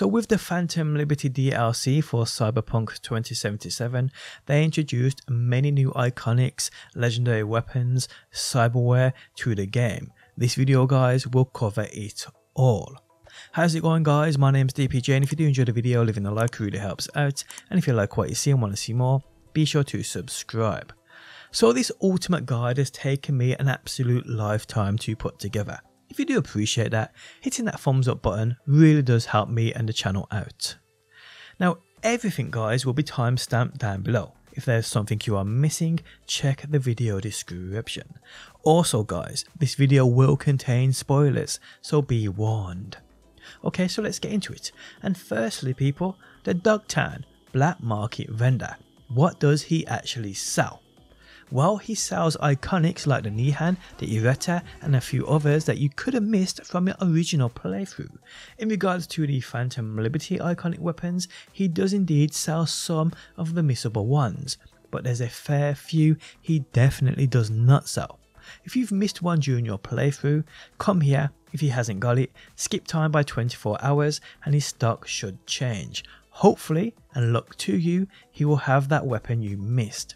So with the Phantom Liberty DLC for Cyberpunk 2077, they introduced many new iconics, legendary weapons, cyberware to the game. This video guys will cover it all. How's it going guys? My name is DPJ and if you do enjoy the video, leaving a like really helps out and if you like what you see and want to see more, be sure to subscribe. So this ultimate guide has taken me an absolute lifetime to put together. If you do appreciate that, hitting that thumbs up button really does help me and the channel out. Now everything guys will be timestamped down below. If there's something you are missing, check the video description. Also guys, this video will contain spoilers, so be warned. Okay, so let's get into it. And firstly people, the Dogtown Black Market Vendor. What does he actually sell? Well, he sells iconics like the Nehan, the Ireta, and a few others that you could have missed from your original playthrough. In regards to the Phantom Liberty iconic weapons, he does indeed sell some of the missable ones, but there's a fair few he definitely does not sell. If you've missed one during your playthrough, come here if he hasn't got it, skip time by 24 hours and his stock should change. Hopefully, and luck to you, he will have that weapon you missed.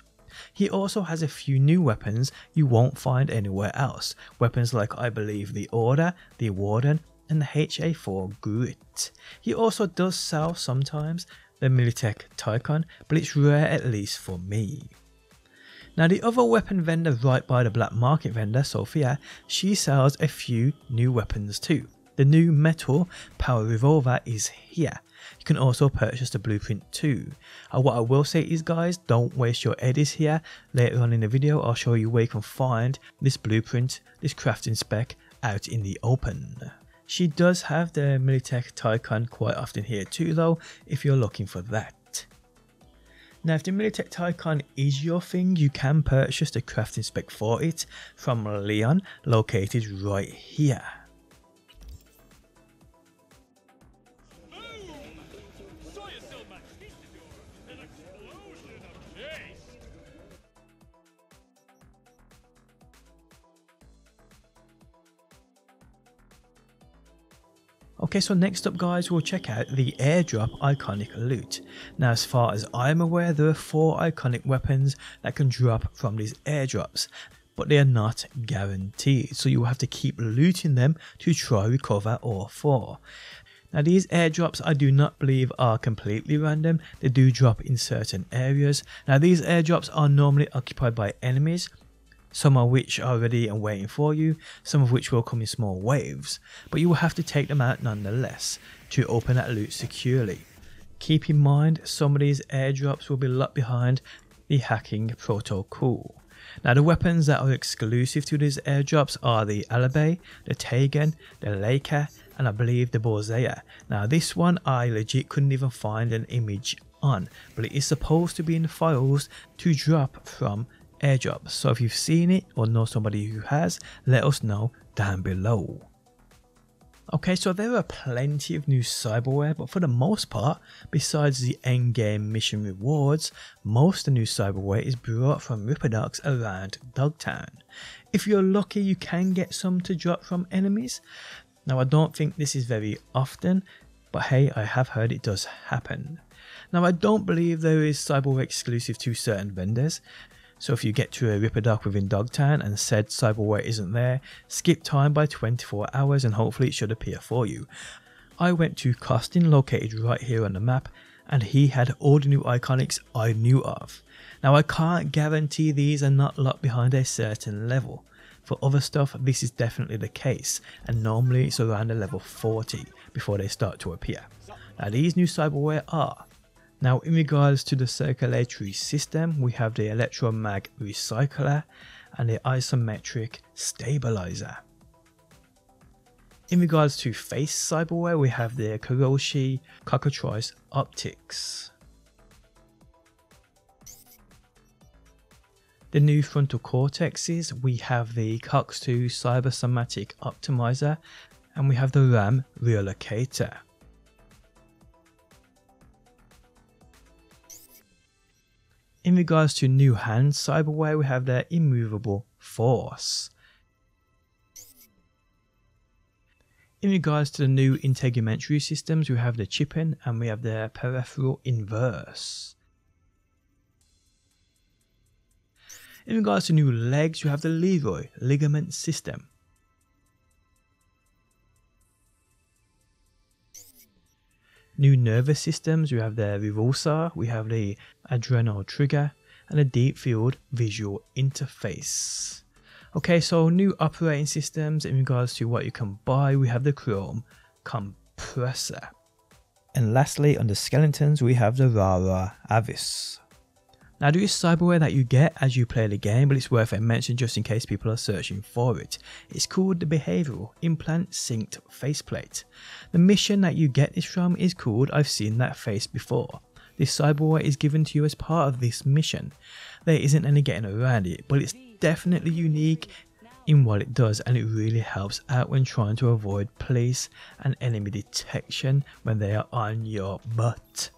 He also has a few new weapons you won't find anywhere else. Weapons like I believe the Order, the Warden, and the HA4 Grit. He also does sell sometimes the Militech Ticon, but it's rare at least for me. Now the other weapon vendor right by the black market vendor, Sophia, she sells a few new weapons too. The new metal power revolver is here. You can also purchase the blueprint too. Uh, what I will say is guys, don't waste your edits here. Later on in the video, I'll show you where you can find this blueprint, this crafting spec out in the open. She does have the Militech Ticon quite often here too though, if you're looking for that. Now if the Militech Ticon is your thing, you can purchase the crafting spec for it from Leon, located right here. Okay, so next up guys, we'll check out the airdrop iconic loot. Now as far as I'm aware, there are 4 iconic weapons that can drop from these airdrops, but they are not guaranteed, so you will have to keep looting them to try recover all 4. Now these airdrops I do not believe are completely random, they do drop in certain areas. Now these airdrops are normally occupied by enemies, some of which are ready and waiting for you, some of which will come in small waves, but you will have to take them out nonetheless to open that loot securely. Keep in mind some of these airdrops will be locked behind the hacking protocol. Now the weapons that are exclusive to these airdrops are the Alabai, the Taigan, the Laika, and I believe the Borzaya. Now this one I legit couldn't even find an image on, but it is supposed to be in the files to drop from airdrops. So if you've seen it or know somebody who has, let us know down below. Okay, so there are plenty of new cyberware, but for the most part, besides the endgame mission rewards, most of the new cyberware is brought from Ripperdocs around Dogtown. If you're lucky, you can get some to drop from enemies. Now, I don't think this is very often, but hey, I have heard it does happen. Now, I don't believe there is cyberware exclusive to certain vendors. So if you get to a Ripperdoc within Dogtown and said cyberware isn't there, skip time by 24 hours and hopefully it should appear for you. I went to Costin located right here on the map and he had all the new iconics I knew of. Now I can't guarantee these are not locked behind a certain level. For other stuff this is definitely the case and normally it's around a level 40 before they start to appear. Now these new cyberware are now in regards to the circulatory system, we have the Electromag Recycler and the Isometric Stabilizer. In regards to face cyberware, we have the Kiroshi Cockatrice Optics. The new frontal cortexes, we have the COX2 Cybersomatic Optimizer and we have the RAM Reallocator. In regards to new hand cyberware, we have their immovable force. In regards to the new integumentary systems, we have the Chitin and we have the peripheral inverse. In regards to new legs, you have the Leeroy ligament system. New nervous systems, we have the Revulsor, we have the Adreno-Trigger, and a Deep Field Visual Interface. Okay, so new operating systems in regards to what you can buy, we have the Chrome Compressor. And lastly, under skeletons, we have the Rara Avis. Now there is cyberware that you get as you play the game, but it's worth a mention just in case people are searching for it. It's called the Behavioral Implant Synced Faceplate. The mission that you get this from is called I've Seen That Face Before. This cyberware is given to you as part of this mission. There isn't any getting around it, but it's definitely unique in what it does and it really helps out when trying to avoid police and enemy detection when they are on your butt.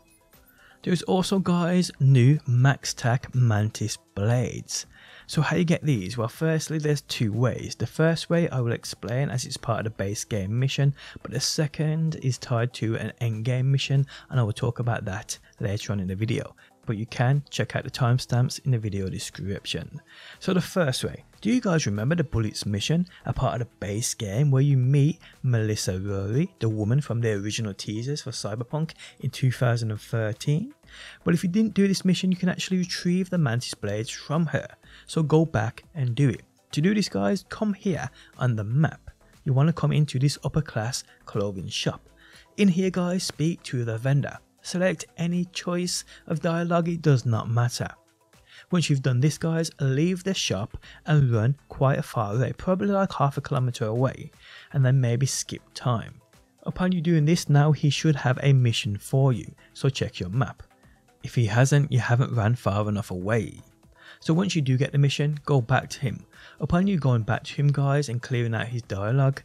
There's also guys new MaxTac Mantis blades. So how you get these? Well firstly there's two ways. The first way I will explain as it's part of the base game mission but the second is tied to an end game mission and I will talk about that later on in the video but you can check out the timestamps in the video description. So the first way, do you guys remember the Bullets mission, a part of the base game where you meet Melissa Rory, the woman from the original teasers for Cyberpunk in 2013? Well if you didn't do this mission you can actually retrieve the Mantis blades from her, so go back and do it. To do this guys, come here on the map. You want to come into this upper class clothing shop. In here guys, speak to the vendor select any choice of dialogue, it does not matter. Once you've done this guys, leave the shop and run quite a far away, probably like half a kilometer away, and then maybe skip time. Upon you doing this now he should have a mission for you, so check your map. If he hasn't, you haven't ran far enough away. So once you do get the mission, go back to him. Upon you going back to him guys and clearing out his dialogue,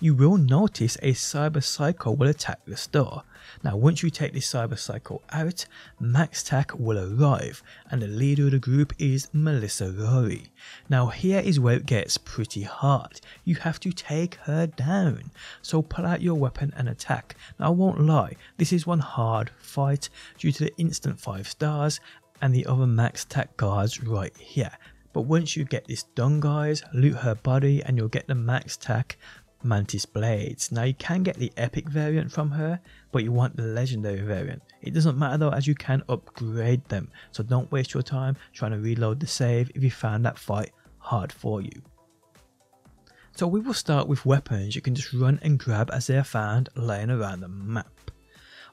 you will notice a cyber psycho will attack the store. Now once you take this cyber psycho out, MaxTac will arrive and the leader of the group is Melissa Rory. Now here is where it gets pretty hard. You have to take her down. So pull out your weapon and attack. Now I won't lie, this is one hard fight due to the instant 5 stars and the other MaxTac guards right here. But once you get this done guys, loot her body and you'll get the MaxTac Mantis Blades. Now you can get the epic variant from her, but you want the legendary variant. It doesn't matter though as you can upgrade them, so don't waste your time trying to reload the save if you found that fight hard for you. So we will start with weapons you can just run and grab as they are found laying around the map.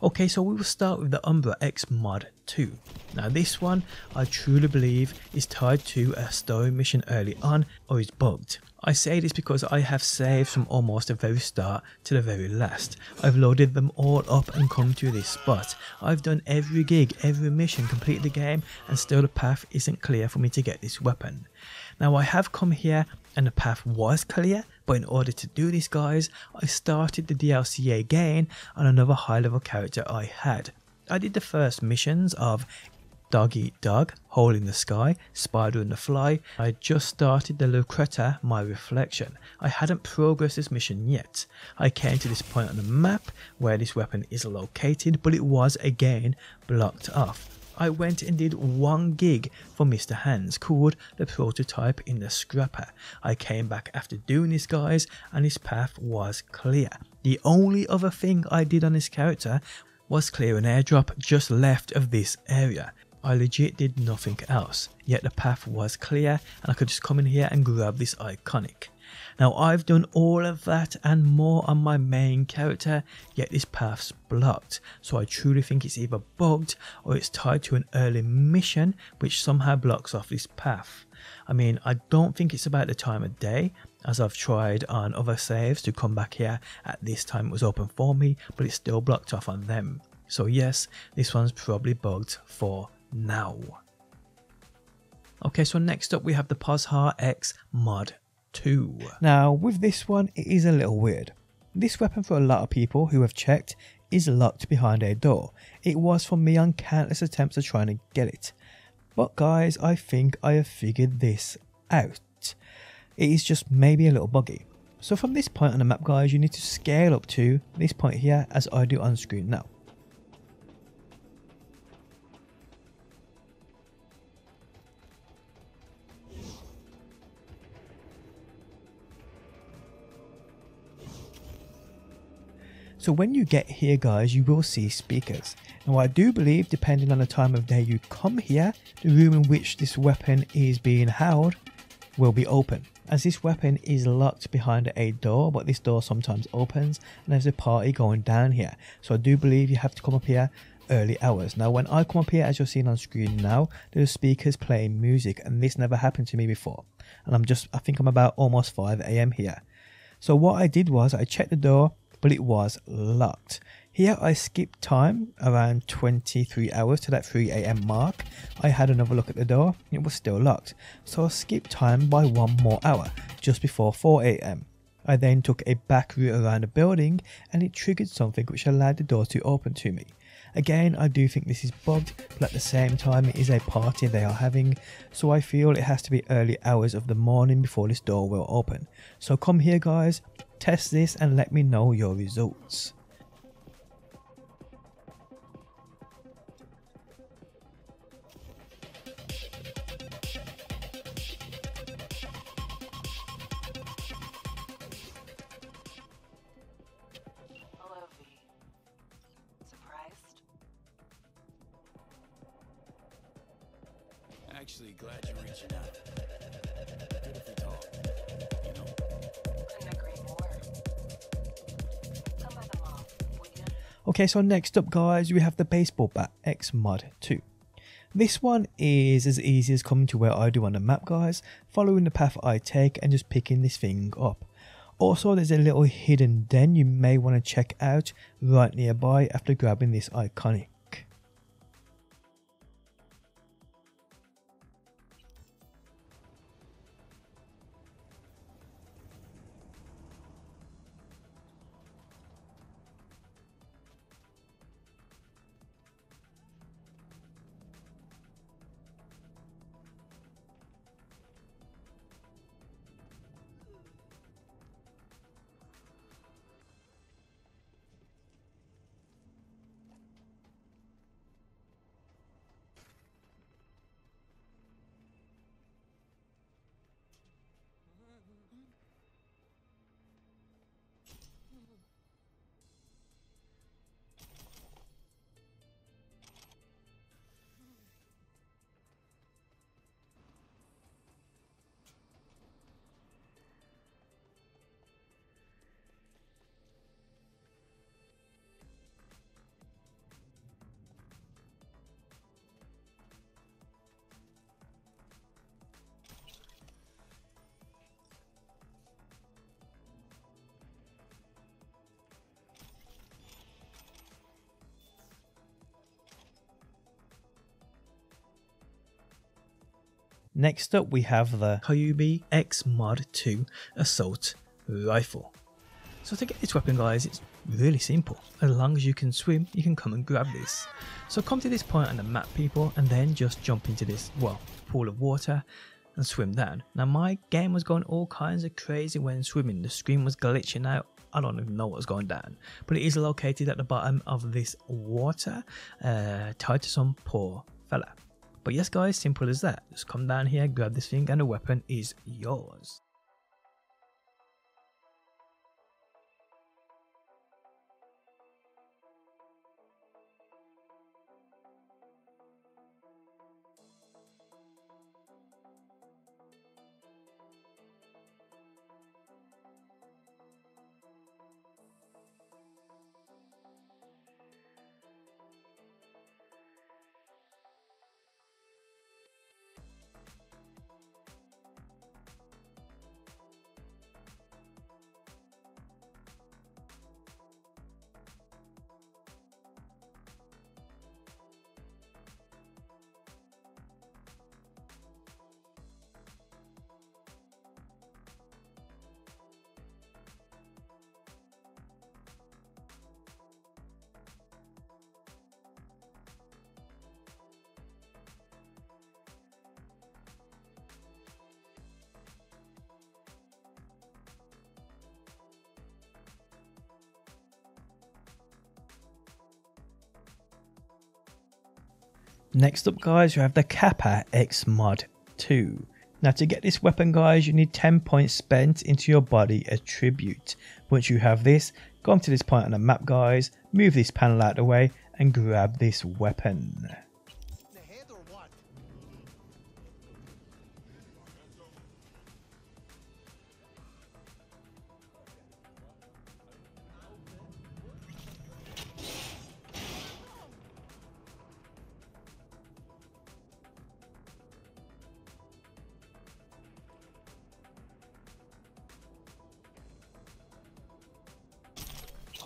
Okay, so we will start with the Umbra X Mod 2. Now this one, I truly believe, is tied to a story mission early on or is bugged. I say this because I have saved from almost the very start to the very last. I've loaded them all up and come to this spot. I've done every gig, every mission, completed the game and still the path isn't clear for me to get this weapon. Now I have come here and the path was clear, but in order to do this guys, I started the DLC again on another high level character I had. I did the first missions of Dog Eat Dog, Hole in the Sky, Spider and the Fly. I just started the Lucretia, My Reflection. I hadn't progressed this mission yet. I came to this point on the map where this weapon is located, but it was again blocked off. I went and did one gig for Mr. Hands called the prototype in the scrapper. I came back after doing this guys and his path was clear. The only other thing I did on this character was clear an airdrop just left of this area. I legit did nothing else, yet the path was clear and I could just come in here and grab this iconic. Now I've done all of that and more on my main character, yet this path's blocked, so I truly think it's either bugged or it's tied to an early mission which somehow blocks off this path. I mean, I don't think it's about the time of day, as I've tried on other saves to come back here at this time it was open for me, but it's still blocked off on them. So yes, this one's probably bugged for now. Okay, so next up we have the Pozhar X Mod 2. Now, with this one, it is a little weird. This weapon for a lot of people who have checked is locked behind a door. It was for me on countless attempts of trying to get it. But guys, I think I have figured this out. It is just maybe a little buggy. So from this point on the map guys, you need to scale up to this point here as I do on screen now. So when you get here guys, you will see speakers. Now I do believe depending on the time of day you come here, the room in which this weapon is being held will be open. As this weapon is locked behind a door, but this door sometimes opens and there's a party going down here. So I do believe you have to come up here early hours. Now when I come up here as you're seeing on screen now, there's speakers playing music and this never happened to me before. And I'm just, I think I'm about almost 5am here. So what I did was I checked the door but it was locked. Here I skipped time around 23 hours to that 3am mark. I had another look at the door, it was still locked, so I skipped time by one more hour, just before 4am. I then took a back route around the building and it triggered something which allowed the door to open to me. Again, I do think this is bugged, but at the same time it is a party they are having, so I feel it has to be early hours of the morning before this door will open. So come here guys, Test this and let me know your results. Okay, so next up guys, we have the Baseball Bat X Mod 2. This one is as easy as coming to where I do on the map guys, following the path I take and just picking this thing up. Also there's a little hidden den you may want to check out right nearby after grabbing this iconic. Next up we have the Kyubi X Mod 2 Assault Rifle. So to get this weapon guys, it's really simple. As long as you can swim, you can come and grab this. So come to this point on the map people and then just jump into this, well, pool of water and swim down. Now my game was going all kinds of crazy when swimming. The screen was glitching out. I don't even know what was going down. But it is located at the bottom of this water, uh, tied to some poor fella. But yes guys, simple as that. Just come down here, grab this thing and the weapon is yours. Next up guys, you have the Kappa X Mod 2. Now to get this weapon guys, you need 10 points spent into your body attribute. Once you have this, go to this point on the map guys, move this panel out of the way and grab this weapon.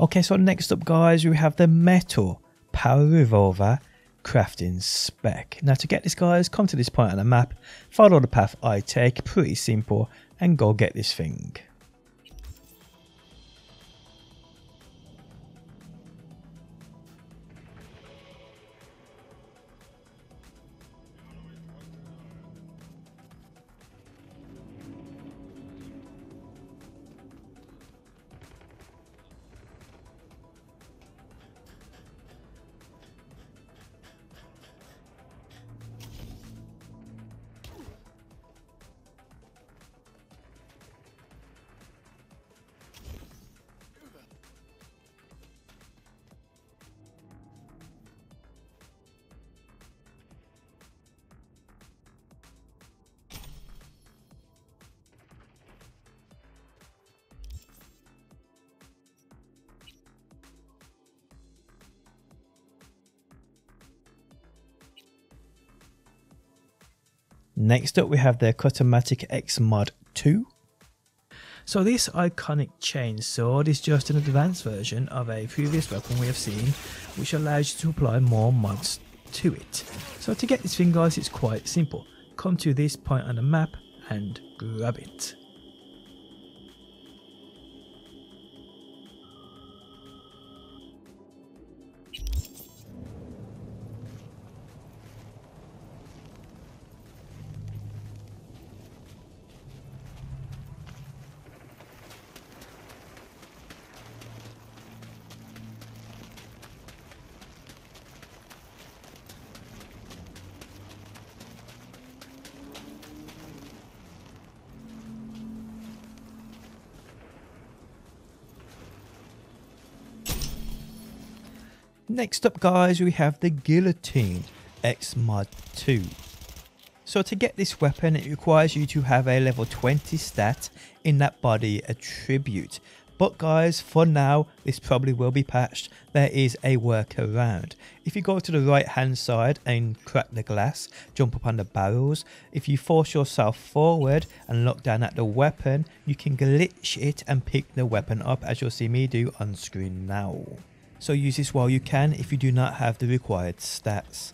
Okay, so next up guys, we have the Metal Power Revolver crafting spec. Now to get this guys, come to this point on the map, follow the path I take, pretty simple, and go get this thing. Next up we have the Cut-O-Matic X Mod 2. So this iconic chain sword is just an advanced version of a previous weapon we have seen which allows you to apply more mods to it. So to get this thing guys it's quite simple. Come to this point on the map and grab it. Next up guys we have the Guillotine X Mod 2. So to get this weapon it requires you to have a level 20 stat in that body attribute. But guys for now this probably will be patched, there is a workaround. If you go to the right hand side and crack the glass, jump up on the barrels, if you force yourself forward and look down at the weapon you can glitch it and pick the weapon up as you'll see me do on screen now so use this while you can if you do not have the required stats.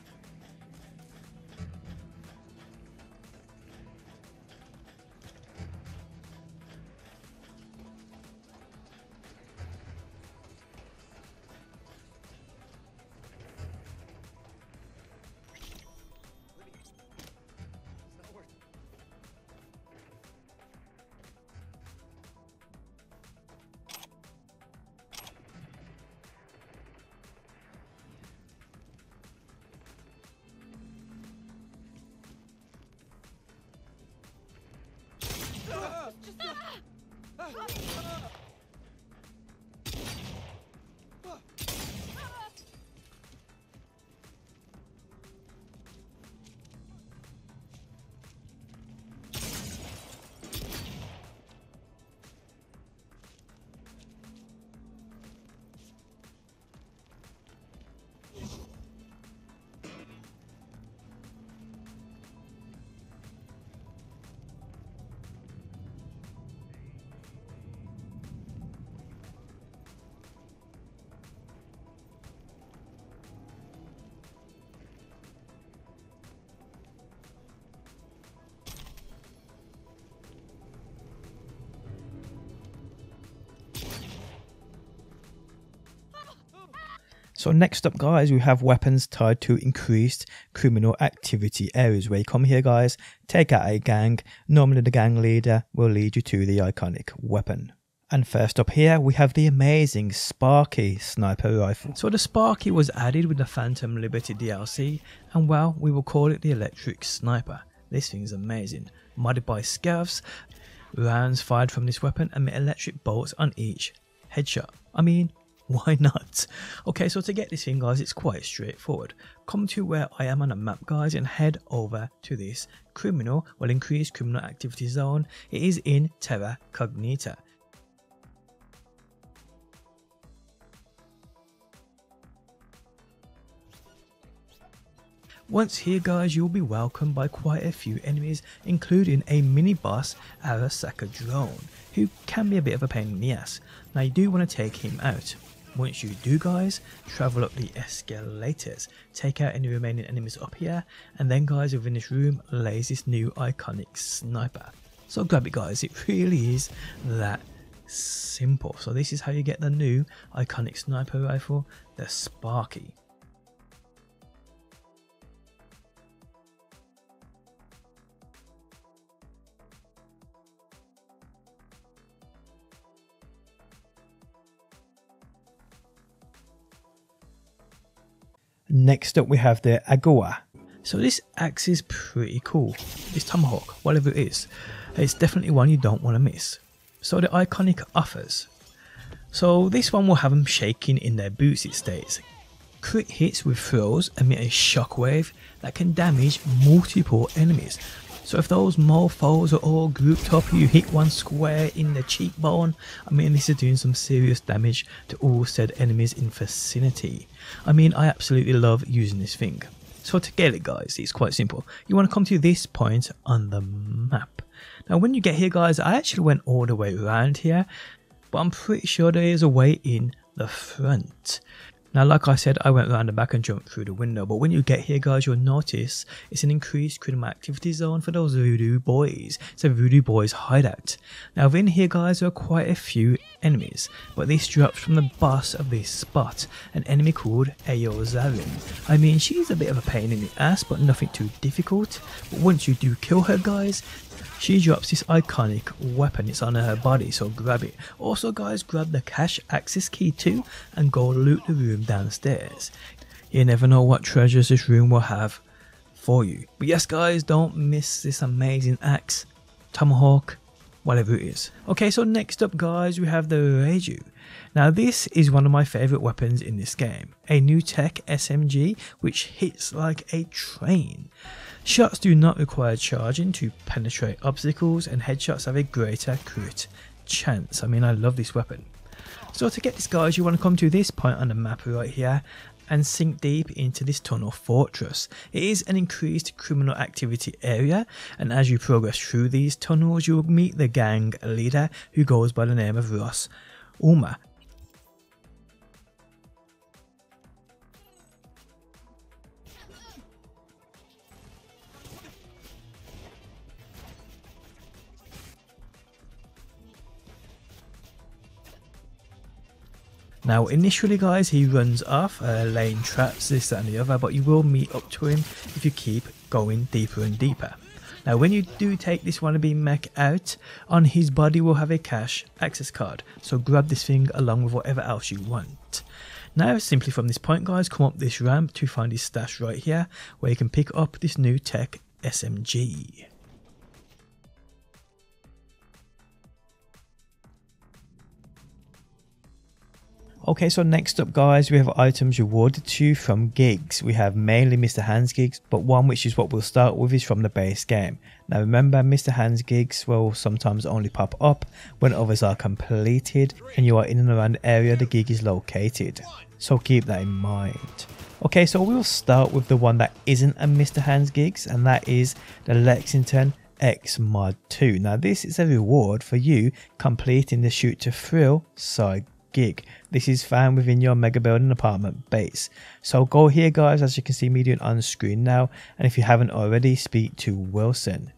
So next up guys, we have weapons tied to increased criminal activity areas where you come here guys, take out a gang, normally the gang leader will lead you to the iconic weapon. And first up here, we have the amazing Sparky sniper rifle. So the Sparky was added with the Phantom Liberty DLC, and well, we will call it the electric sniper. This thing's amazing. Modded by Scavs, rounds fired from this weapon emit electric bolts on each headshot. I mean, why not? Okay, so to get this thing guys, it's quite straightforward. Come to where I am on the map guys and head over to this criminal, well increased criminal activity zone. It is in Terra Cognita. Once here guys, you'll be welcomed by quite a few enemies, including a mini boss Arasaka drone, who can be a bit of a pain in the ass. Now you do want to take him out. Once you do guys, travel up the escalators, take out any remaining enemies up here, and then guys within this room lays this new iconic sniper. So grab it guys, it really is that simple. So this is how you get the new iconic sniper rifle, the Sparky. Next up we have the Agua. So this axe is pretty cool. This tomahawk, whatever it is, it's definitely one you don't want to miss. So the iconic offers. So this one will have them shaking in their boots it states. Crit hits with throws emit a shockwave that can damage multiple enemies so if those mofos are all grouped up, you hit one square in the cheekbone, I mean this is doing some serious damage to all said enemies in vicinity. I mean I absolutely love using this thing. So to get it guys, it's quite simple. You want to come to this point on the map. Now when you get here guys, I actually went all the way around here, but I'm pretty sure there is a way in the front. Now, like I said, I went around the back and jumped through the window, but when you get here, guys, you'll notice it's an increased criminal activity zone for those voodoo boys. It's a voodoo boys hideout. Now, within here, guys, there are quite a few enemies, but this drops from the boss of this spot, an enemy called Aozarin. I mean, she's a bit of a pain in the ass, but nothing too difficult. But once you do kill her, guys, she drops this iconic weapon, it's on her body, so grab it. Also guys, grab the cash access key too and go loot the room downstairs. You never know what treasures this room will have for you. But yes guys, don't miss this amazing axe, tomahawk, whatever it is. Okay, so next up guys, we have the Reiju. Now this is one of my favourite weapons in this game, a new tech SMG which hits like a train. Shots do not require charging to penetrate obstacles and headshots have a greater crit chance. I mean I love this weapon. So to get this guys you want to come to this point on the map right here and sink deep into this tunnel fortress. It is an increased criminal activity area and as you progress through these tunnels you will meet the gang leader who goes by the name of Ross Ulmer Now initially guys he runs off, uh, laying traps, this that and the other, but you will meet up to him if you keep going deeper and deeper. Now when you do take this wannabe mech out, on his body will have a cash access card, so grab this thing along with whatever else you want. Now simply from this point guys, come up this ramp to find his stash right here, where you can pick up this new tech SMG. Okay, so next up guys, we have items rewarded to you from gigs. We have mainly Mr. Hands gigs, but one which is what we'll start with is from the base game. Now remember, Mr. Hands gigs will sometimes only pop up when others are completed and you are in and around the area the gig is located. So keep that in mind. Okay, so we'll start with the one that isn't a Mr. Hands gigs and that is the Lexington X Mod 2. Now this is a reward for you completing the shoot to thrill side gig. This is found within your mega building apartment base. So go here guys as you can see me doing on screen now and if you haven't already speak to Wilson.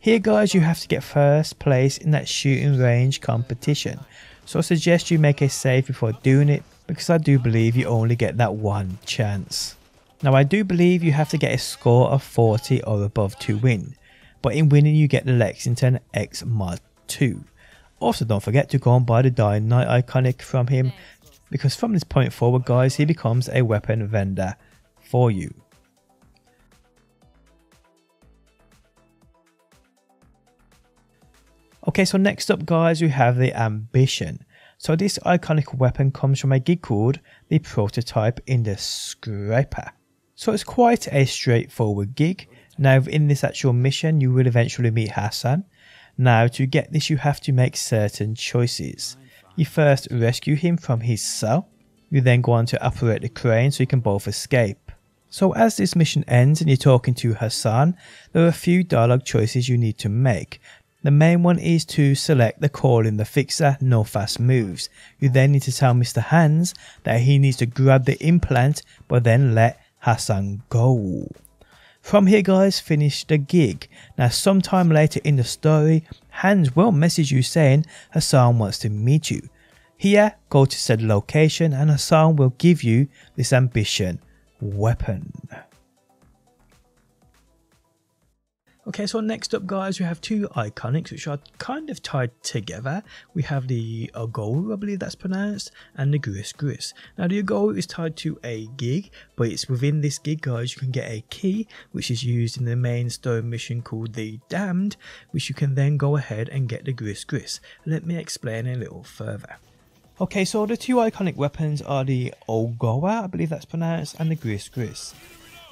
Here guys you have to get first place in that shooting range competition. So I suggest you make a save before doing it because I do believe you only get that one chance. Now I do believe you have to get a score of 40 or above to win, but in winning you get the Lexington X Mod 2. Also don't forget to go and buy the Dying Night iconic from him because from this point forward guys he becomes a weapon vendor for you. Okay, so next up guys, we have the Ambition. So this iconic weapon comes from a gig called the Prototype in the Scraper. So it's quite a straightforward gig. Now in this actual mission, you will eventually meet Hassan. Now to get this, you have to make certain choices. You first rescue him from his cell. You then go on to operate the crane so you can both escape. So as this mission ends and you're talking to Hassan, there are a few dialogue choices you need to make. The main one is to select the call in the fixer no fast moves. You then need to tell Mr. Hands that he needs to grab the implant but then let Hassan go. From here guys, finish the gig. Now sometime later in the story, Hans will message you saying Hassan wants to meet you. Here, go to said location and Hassan will give you this ambition weapon. Okay, so next up guys, we have two iconics which are kind of tied together. We have the Ogoru, I believe that's pronounced, and the Gris Gris. Now the Ogoru is tied to a gig, but it's within this gig guys, you can get a key, which is used in the main story mission called the Damned, which you can then go ahead and get the Gris Gris. Let me explain a little further. Okay, so the two iconic weapons are the Ogowa, I believe that's pronounced, and the Gris Gris.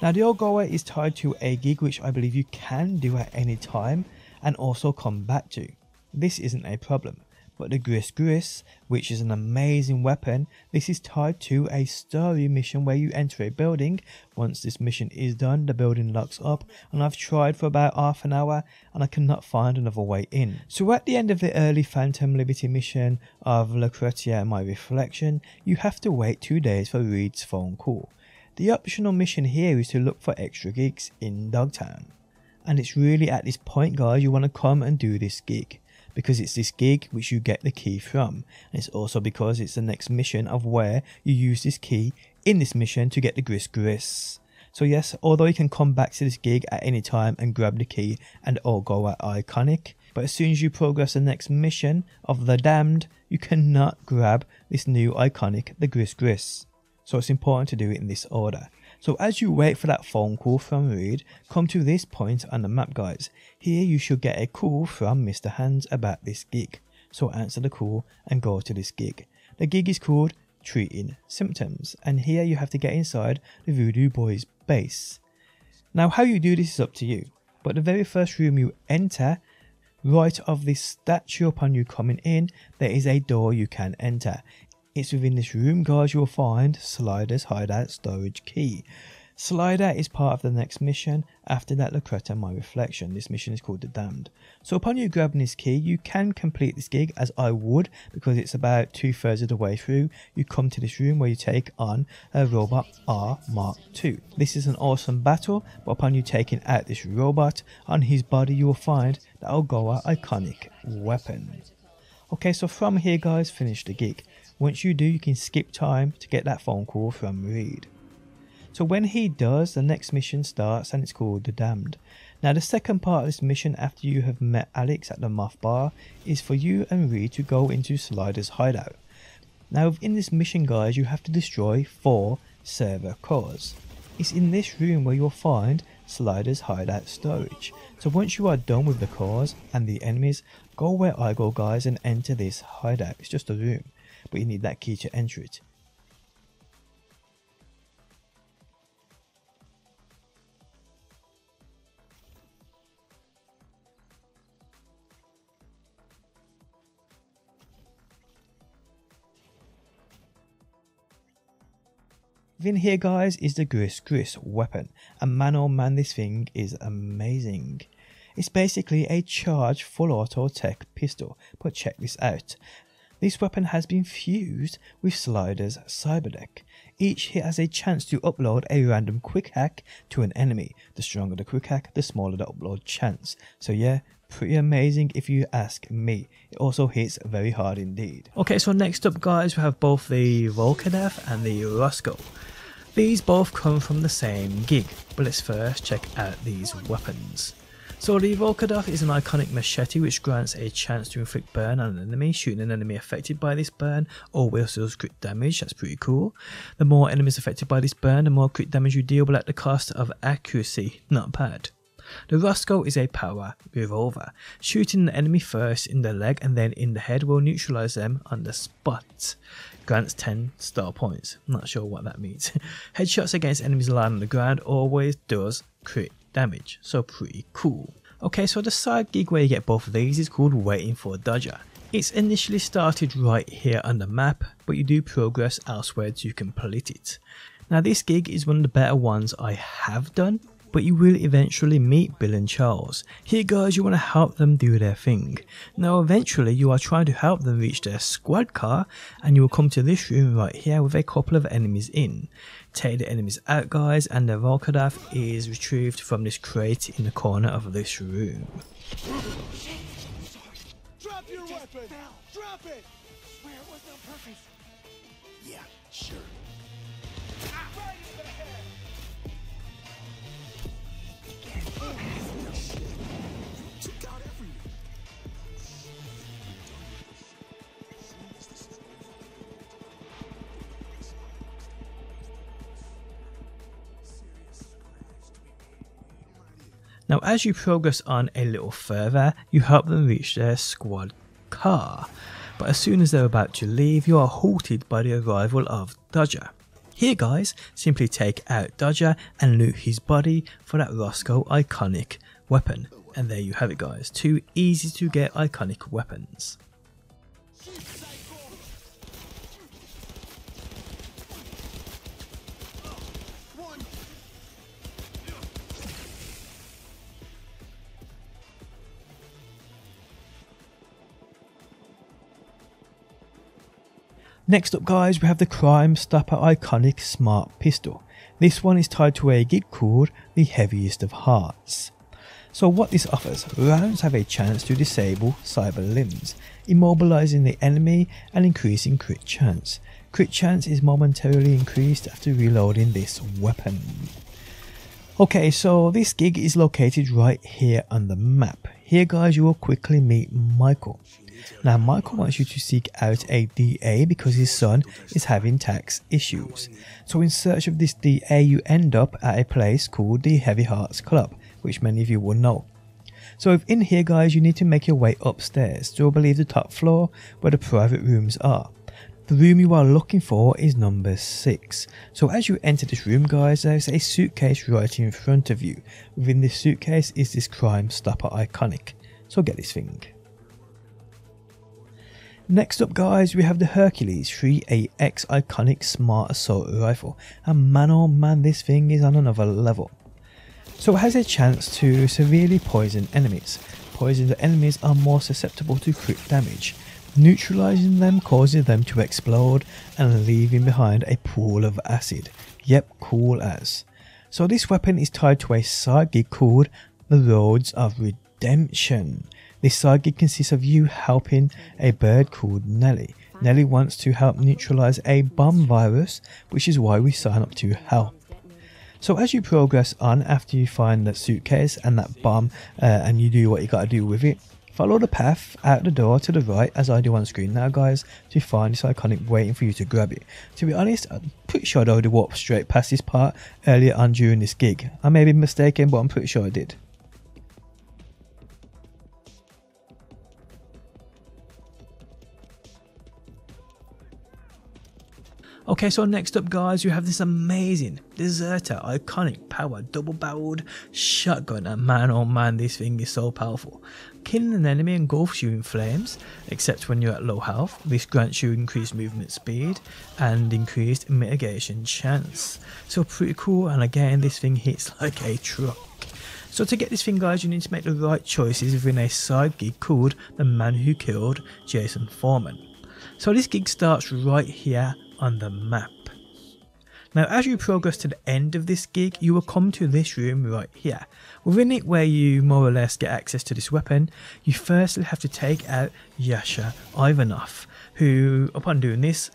Now the Ogowa is tied to a gig which I believe you can do at any time and also come back to. This isn't a problem. But the Gris Gris, which is an amazing weapon, this is tied to a story mission where you enter a building. Once this mission is done, the building locks up, and I've tried for about half an hour and I cannot find another way in. So at the end of the early Phantom Liberty mission of Lucretia My Reflection, you have to wait two days for Reed's phone call. The optional mission here is to look for extra gigs in Dogtown. And it's really at this point guys you want to come and do this gig. Because it's this gig which you get the key from. And it's also because it's the next mission of where you use this key in this mission to get the Gris Gris. So yes, although you can come back to this gig at any time and grab the key and all go at Iconic, but as soon as you progress the next mission of the Damned, you cannot grab this new Iconic, the Gris Gris so it's important to do it in this order. So as you wait for that phone call from Reed, come to this point on the map guys. Here you should get a call from Mr. Hands about this gig. So answer the call and go to this gig. The gig is called Treating Symptoms and here you have to get inside the Voodoo Boys base. Now how you do this is up to you, but the very first room you enter, right of this statue upon you coming in, there is a door you can enter. It's within this room, guys, you'll find Slider's hideout storage key. Slider is part of the next mission after that Lucretia My Reflection. This mission is called The Damned. So upon you grabbing this key, you can complete this gig as I would because it's about two thirds of the way through. You come to this room where you take on a robot R Mark II. This is an awesome battle, but upon you taking out this robot, on his body you will find the Ogowa iconic weapon. Okay, so from here guys, finish the gig. Once you do, you can skip time to get that phone call from Reed. So when he does, the next mission starts and it's called The Damned. Now the second part of this mission after you have met Alex at the Muff Bar is for you and Reed to go into Slider's hideout. Now in this mission guys you have to destroy 4 server cores. It's in this room where you'll find Slider's hideout storage. So once you are done with the cores and the enemies, go where I go guys and enter this hideout. It's just a room but you need that key to enter it. Within here guys is the Gris Gris weapon and man oh man this thing is amazing. It's basically a charged full auto tech pistol but check this out. This weapon has been fused with Slider's Cyberdeck. Each hit has a chance to upload a random quick hack to an enemy. The stronger the quick hack, the smaller the upload chance. So yeah, pretty amazing if you ask me. It also hits very hard indeed. Okay, so next up guys, we have both the Volkodav and the Roscoe. These both come from the same gig, but let's first check out these weapons. So the Volkodav is an iconic machete which grants a chance to inflict burn on an enemy, shooting an enemy affected by this burn always deals crit damage, that's pretty cool. The more enemies affected by this burn, the more crit damage you deal but at the cost of accuracy, not bad. The Roscoe is a power revolver. Shooting the enemy first in the leg and then in the head will neutralize them on the spot. Grants 10 star points. Not sure what that means. Headshots against enemies lying on the ground always does crit damage, so pretty cool. Okay, so the side gig where you get both of these is called Waiting for a Dodger. It's initially started right here on the map, but you do progress elsewhere to complete it. Now this gig is one of the better ones I have done, but you will eventually meet Bill and Charles. Here guys, you want to help them do their thing. Now eventually you are trying to help them reach their squad car and you will come to this room right here with a couple of enemies in. Take the enemies out guys and the Volkodav is retrieved from this crate in the corner of this room. Drop your weapon! Drop it! It was on purpose. Yeah, sure. Now as you progress on a little further, you help them reach their squad car, but as soon as they're about to leave, you are halted by the arrival of Dodger. Here guys, simply take out Dodger and loot his body for that Roscoe iconic weapon. And there you have it guys, two easy to get iconic weapons. Next up guys we have the Crime Stopper iconic smart pistol. This one is tied to a gig called the Heaviest of Hearts. So what this offers, rounds have a chance to disable cyber limbs, immobilizing the enemy and increasing crit chance. Crit chance is momentarily increased after reloading this weapon. Okay, so this gig is located right here on the map. Here guys you will quickly meet Michael. Now, Michael wants you to seek out a DA because his son is having tax issues. So, in search of this DA, you end up at a place called the Heavy Hearts Club, which many of you will know. So, if in here, guys, you need to make your way upstairs to, I believe, the top floor where the private rooms are. The room you are looking for is number 6. So as you enter this room guys, there's a suitcase right in front of you. Within this suitcase is this Crime Stopper iconic. So get this thing. Next up guys, we have the Hercules 3AX iconic smart assault rifle and man oh man this thing is on another level. So it has a chance to severely poison enemies. Poisoned enemies are more susceptible to crit damage. Neutralizing them causes them to explode and leaving behind a pool of acid. Yep, cool as. So this weapon is tied to a side called the Roads of Redemption. This side gig consists of you helping a bird called Nelly. Nelly wants to help neutralize a bomb virus, which is why we sign up to help. So as you progress on after you find that suitcase and that bomb uh, and you do what you gotta do with it, follow the path out the door to the right as I do on screen now guys to find this iconic waiting for you to grab it. To be honest, I'm pretty sure I have walked straight past this part earlier on during this gig. I may be mistaken but I'm pretty sure I did. Okay, so next up guys, you have this amazing Deserter iconic power double barreled shotgun and man oh man this thing is so powerful. Killing an enemy engulfs you in flames, except when you're at low health. This grants you increased movement speed and increased mitigation chance. So pretty cool and again this thing hits like a truck. So to get this thing guys you need to make the right choices within a side gig called The Man Who Killed Jason Foreman. So this gig starts right here on the map. Now as you progress to the end of this gig, you will come to this room right here. Within it where you more or less get access to this weapon, you firstly have to take out Yasha Ivanov, who upon doing this,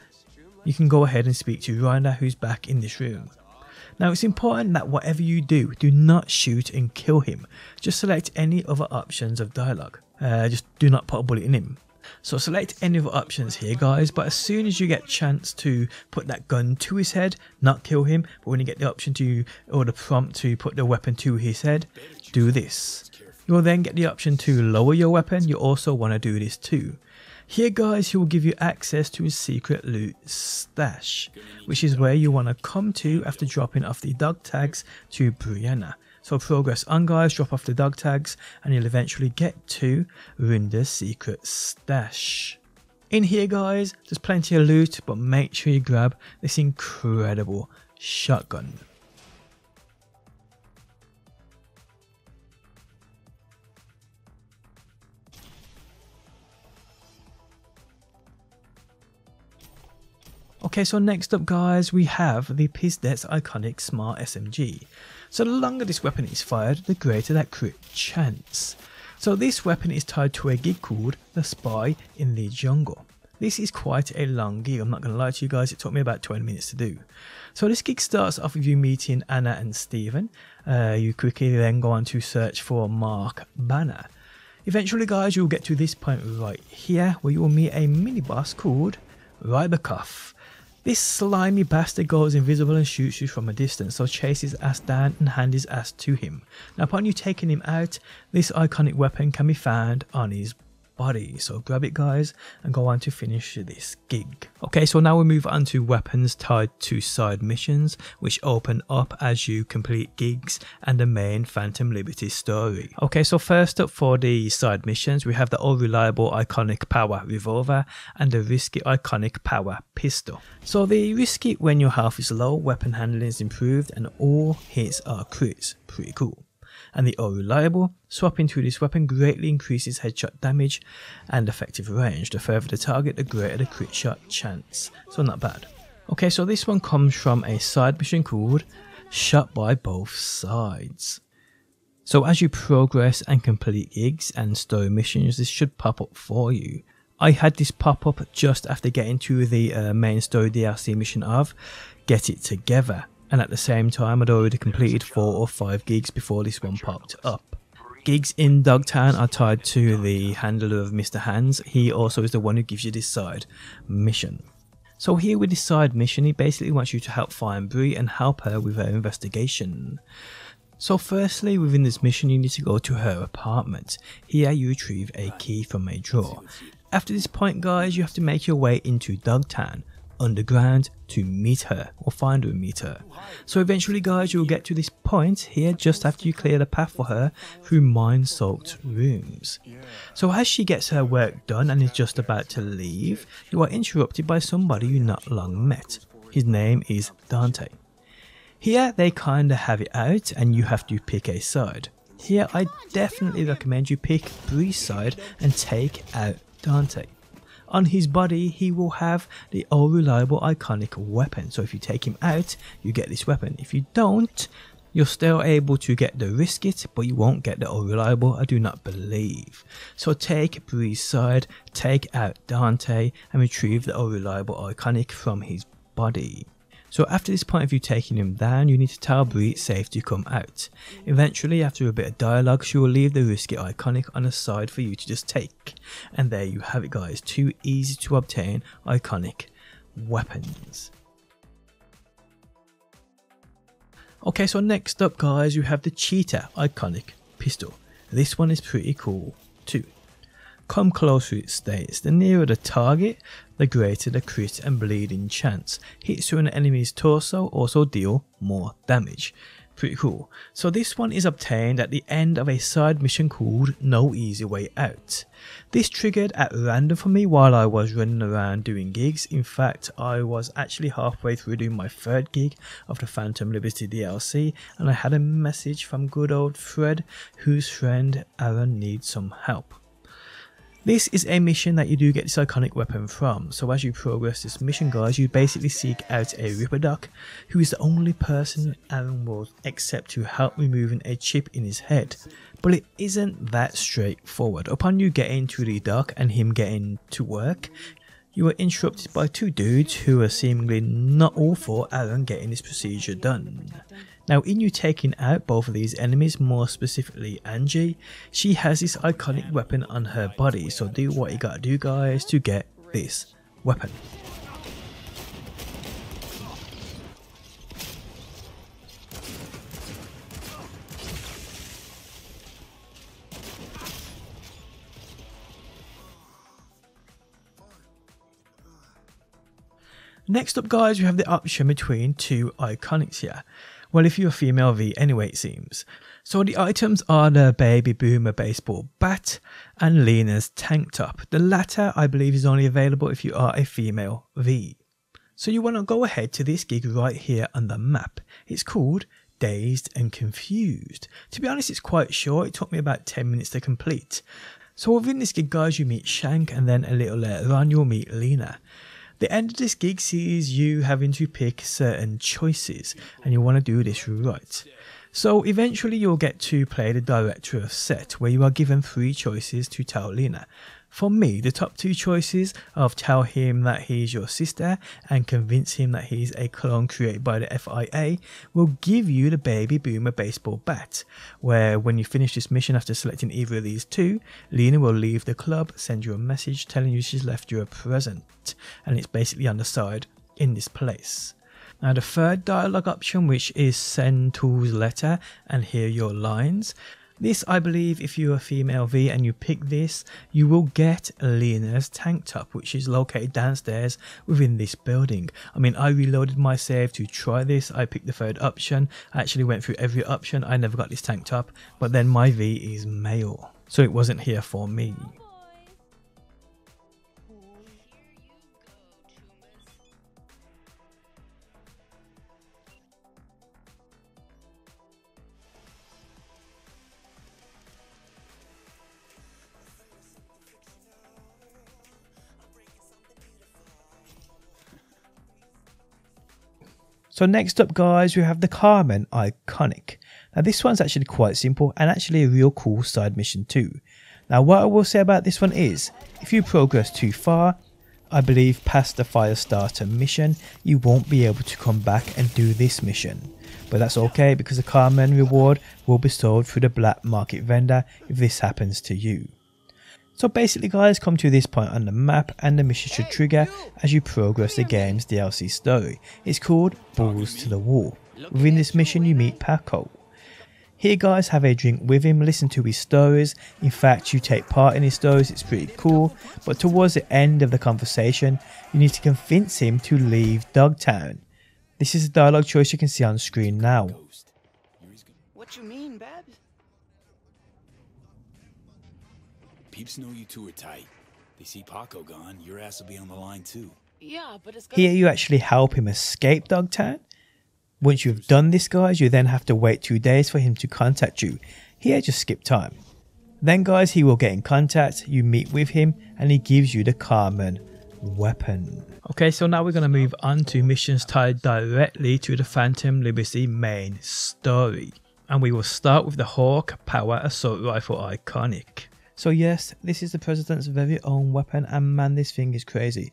you can go ahead and speak to Ryder who's back in this room. Now it's important that whatever you do, do not shoot and kill him. Just select any other options of dialogue. Uh, just do not put a bullet in him. So select any of the options here guys, but as soon as you get chance to put that gun to his head, not kill him, but when you get the option to, or the prompt to put the weapon to his head, do this. You'll then get the option to lower your weapon, you also want to do this too. Here guys, he will give you access to his secret loot stash, which is where you want to come to after dropping off the dog tags to Brianna. So progress on guys, drop off the dog tags and you'll eventually get to Rinda's secret stash. In here guys, there's plenty of loot, but make sure you grab this incredible shotgun. Okay, so next up guys, we have the Pizdet's iconic Smart SMG. So the longer this weapon is fired, the greater that crit chance. So this weapon is tied to a gig called The Spy in the Jungle. This is quite a long gig, I'm not going to lie to you guys, it took me about 20 minutes to do. So this gig starts off with you meeting Anna and Stephen. Uh, you quickly then go on to search for Mark Banner. Eventually guys, you'll get to this point right here where you will meet a mini boss called Rybakoff. This slimy bastard goes invisible and shoots you from a distance, so chase his ass down and hand his ass to him. Now upon you taking him out, this iconic weapon can be found on his body. So grab it guys and go on to finish this gig. Okay, so now we move on to weapons tied to side missions, which open up as you complete gigs and the main Phantom Liberty story. Okay, so first up for the side missions, we have the all reliable iconic power revolver and the risky iconic power pistol. So the risky when your health is low, weapon handling is improved and all hits are crits. Pretty cool and the all reliable. Swapping to this weapon greatly increases headshot damage and effective range. The further the target, the greater the crit shot chance. So not bad. Okay, so this one comes from a side mission called Shot by Both Sides. So as you progress and complete gigs and story missions, this should pop up for you. I had this pop up just after getting to the uh, main story DLC mission of Get It Together and at the same time I'd already completed 4 or 5 gigs before this one popped up. Gigs in Dogtown are tied to the handler of Mr. Hands, he also is the one who gives you this side mission. So here with this side mission, he basically wants you to help find Bree and help her with her investigation. So firstly, within this mission you need to go to her apartment. Here you retrieve a key from a drawer. After this point guys, you have to make your way into Dogtown underground to meet her or find her and meet her. So eventually guys you will get to this point here just after you clear the path for her through mine soaked rooms. So as she gets her work done and is just about to leave, you are interrupted by somebody you not long met. His name is Dante. Here they kinda have it out and you have to pick a side. Here I definitely recommend you pick Bree's side and take out Dante on his body he will have the all reliable iconic weapon. So if you take him out, you get this weapon. If you don't, you're still able to get the risk it, but you won't get the all reliable, I do not believe. So take Bree's side, take out Dante, and retrieve the all reliable iconic from his body. So after this point of you taking him down, you need to tell Bree it's safe to come out. Eventually, after a bit of dialogue, she will leave the risky iconic on a side for you to just take. And there you have it guys, two easy to obtain iconic weapons. Okay, so next up guys, you have the Cheetah iconic pistol. This one is pretty cool too. Come closer it states, the nearer the target, the greater the crit and bleeding chance. Hits to an enemy's torso also deal more damage. Pretty cool. So this one is obtained at the end of a side mission called No Easy Way Out. This triggered at random for me while I was running around doing gigs. In fact, I was actually halfway through doing my third gig of the Phantom Liberty DLC and I had a message from good old Fred whose friend Aaron needs some help. This is a mission that you do get this iconic weapon from, so as you progress this mission guys, you basically seek out a Ripper Doc, who is the only person Aaron will accept to help removing a chip in his head. But it isn't that straightforward. Upon you getting to the dock and him getting to work, you are interrupted by two dudes who are seemingly not all for Aaron getting this procedure done. Now in you taking out both of these enemies, more specifically Angie, she has this iconic weapon on her body, so do what you gotta do guys to get this weapon. Next up guys, we have the option between two iconics here. Well, if you're a female V anyway, it seems. So the items are the Baby Boomer baseball bat and Lena's tank top. The latter, I believe, is only available if you are a female V. So you want to go ahead to this gig right here on the map. It's called Dazed and Confused. To be honest, it's quite short. It took me about 10 minutes to complete. So within this gig, guys, you meet Shank and then a little later on you'll meet Lena. The end of this gig sees you having to pick certain choices and you want to do this right. So eventually you'll get to play the director of set where you are given three choices to tell Lena. For me, the top two choices of tell him that he's your sister and convince him that he's a clone created by the FIA will give you the Baby Boomer baseball bat, where when you finish this mission after selecting either of these two, Lena will leave the club, send you a message telling you she's left you a present, and it's basically on the side in this place. Now the third dialogue option which is send tools letter and hear your lines this, I believe, if you're a female V and you pick this, you will get Lena's tank top, which is located downstairs within this building. I mean, I reloaded my save to try this. I picked the third option. I actually went through every option. I never got this tank top, but then my V is male. So it wasn't here for me. So next up guys, we have the Carmen Iconic. Now this one's actually quite simple and actually a real cool side mission too. Now what I will say about this one is, if you progress too far, I believe past the fire starter mission, you won't be able to come back and do this mission. But that's okay because the Carmen reward will be sold through the black market vendor if this happens to you. So basically guys, come to this point on the map and the mission should trigger as you progress the game's DLC story. It's called Balls to the Wall. Within this mission you meet Paco. Here guys, have a drink with him, listen to his stories. In fact, you take part in his stories, it's pretty cool. But towards the end of the conversation, you need to convince him to leave Dogtown. This is a dialogue choice you can see on screen now. What you mean, Peeps know you two are tight. They see Paco gone, your ass will be on the line too. Yeah, but it's Here you actually help him escape Dogtown. Once you've done this guys, you then have to wait two days for him to contact you. Here just skip time. Then guys, he will get in contact, you meet with him, and he gives you the Carmen weapon. Okay, so now we're going to move on to missions tied directly to the Phantom Liberty main story. And we will start with the Hawk Power Assault Rifle Iconic. So yes, this is the President's very own weapon and man this thing is crazy.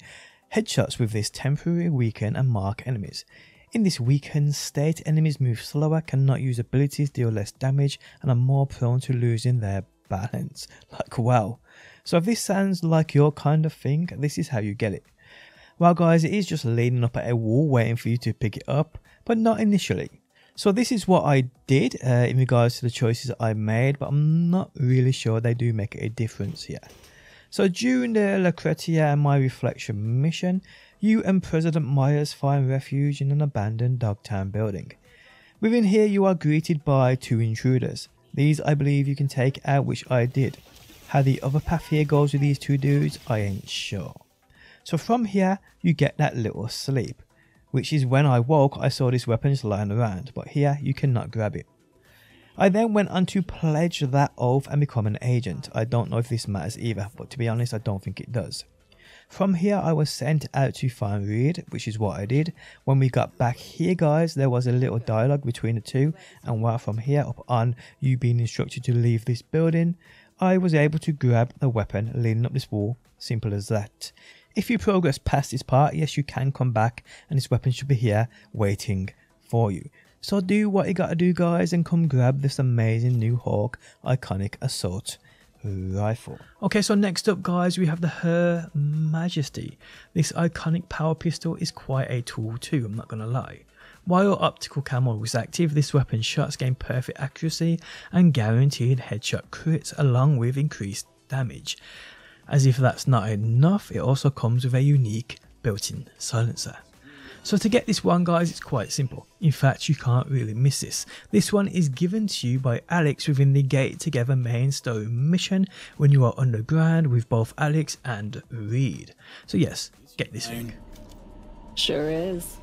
Headshots with this temporarily weaken and mark enemies. In this weakened state, enemies move slower, cannot use abilities, deal less damage, and are more prone to losing their balance. Like wow. So if this sounds like your kind of thing, this is how you get it. Well guys, it is just leaning up at a wall waiting for you to pick it up, but not initially. So this is what I did uh, in regards to the choices I made, but I'm not really sure they do make a difference here. So during the Lucretia and My Reflection mission, you and President Myers find refuge in an abandoned Dogtown building. Within here you are greeted by two intruders. These I believe you can take out which I did. How the other path here goes with these two dudes I ain't sure. So from here you get that little sleep which is when I woke I saw this weapon just lying around, but here you cannot grab it. I then went on to pledge that oath and become an agent. I don't know if this matters either, but to be honest I don't think it does. From here I was sent out to find Reed, which is what I did. When we got back here guys, there was a little dialogue between the two, and while from here up on you being instructed to leave this building, I was able to grab the weapon leading up this wall, simple as that. If you progress past this part, yes, you can come back and this weapon should be here waiting for you. So do what you gotta do, guys, and come grab this amazing new Hawk iconic assault rifle. Okay, so next up, guys, we have the Her Majesty. This iconic power pistol is quite a tool too, I'm not gonna lie. While optical camo was active, this weapon shots gain perfect accuracy and guaranteed headshot crits along with increased damage. As if that's not enough, it also comes with a unique built-in silencer. So to get this one guys, it's quite simple. In fact, you can't really miss this. This one is given to you by Alex within the Gate Together main story mission when you are underground with both Alex and Reed. So yes, get this thing. Sure is.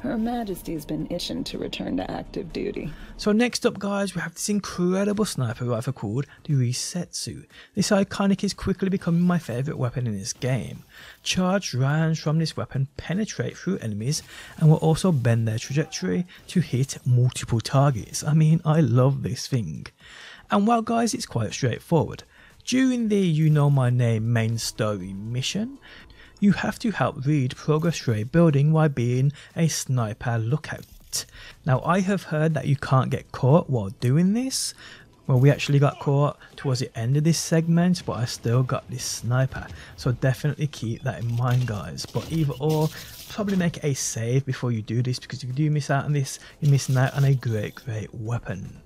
Her Majesty's been itching to return to active duty. So next up guys, we have this incredible sniper rifle called the Rasetsu. This iconic is quickly becoming my favourite weapon in this game. Charged rounds from this weapon penetrate through enemies and will also bend their trajectory to hit multiple targets. I mean, I love this thing. And well guys, it's quite straightforward. During the You Know My Name main story mission, you have to help Reed progress a building while being a sniper lookout. Now I have heard that you can't get caught while doing this. Well we actually got caught towards the end of this segment but I still got this sniper. So definitely keep that in mind guys. But either or, probably make a save before you do this because if you do miss out on this, you're missing out on a great great weapon.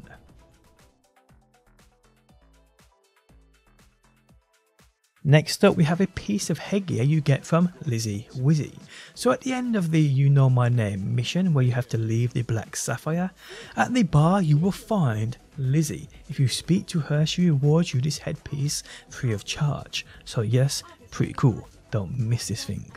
Next up, we have a piece of headgear you get from Lizzie Wizzy. So at the end of the You Know My Name mission, where you have to leave the Black Sapphire, at the bar you will find Lizzie. If you speak to her, she rewards you this headpiece free of charge. So yes, pretty cool. Don't miss this thing.